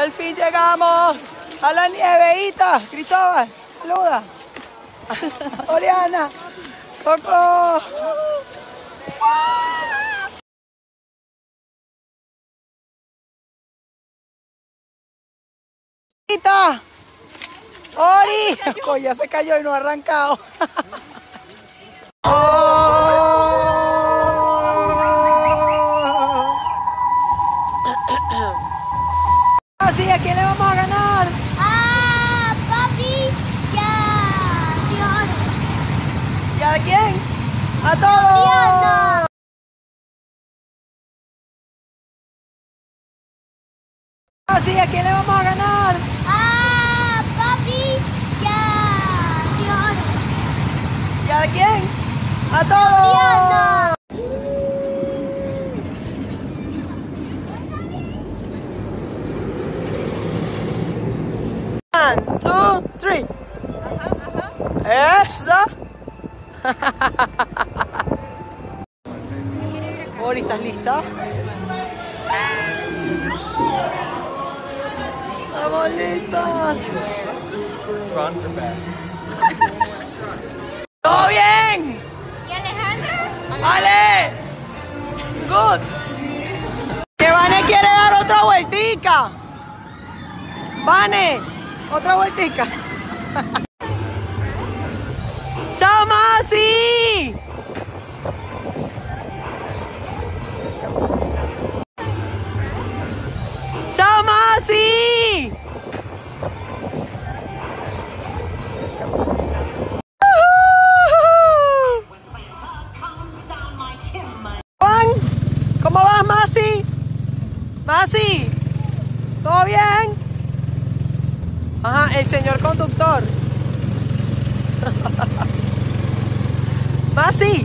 al fin llegamos a la nieveíta. Cristóbal, saluda. Oriana, Coco. ¡Ori! Coño, ya se cayó y no ha arrancado. ¡Oh! Así, ¿a quién le vamos a ganar? ¡Ah, papi! ¡Ya! ¡Dios! ¿Y a quién? ¡A todos! Así, ¿a quién le vamos a ganar? ¡Ah, papi! ¡Ya! ¡Dios! ¿Y a quién? ¡A todos! One, two, three. ¡Eso! Ori, ¿estás lista? ¡Estamos listos! Front or back? ¡Todo bien! ¿Y Alejandra? ¡Vale! ¡Good! ¡Que Vane quiere dar otra vueltica! ¡Vane! ¡Otra vueltica! ¡Chao, Masi! ¡Chao, Masi! Juan, ¿cómo vas, Masi? Masi, ¿todo bien? Ajá, el señor conductor. Masi.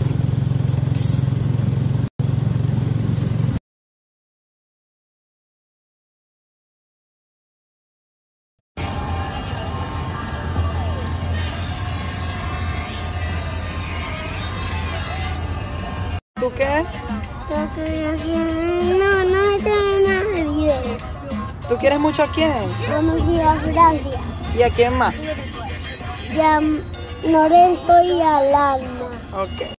¿Tú qué? No, no ¿Tú quieres mucho a quién? Ir a Francia. ¿Y a quién más? Y a Lorenzo y a Lana. Ok.